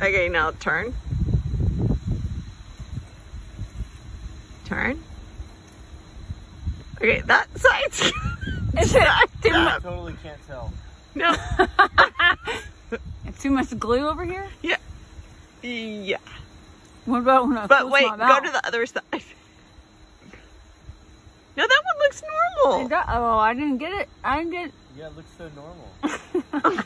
Okay, now turn. Turn. Okay, that side's Is it too, I totally can't tell. no. too much glue over here? Yeah. Yeah. What about when I But wait, my go to the other side. No, that one looks normal. do- Oh, I didn't get it. I didn't get. Yeah, it looks so normal.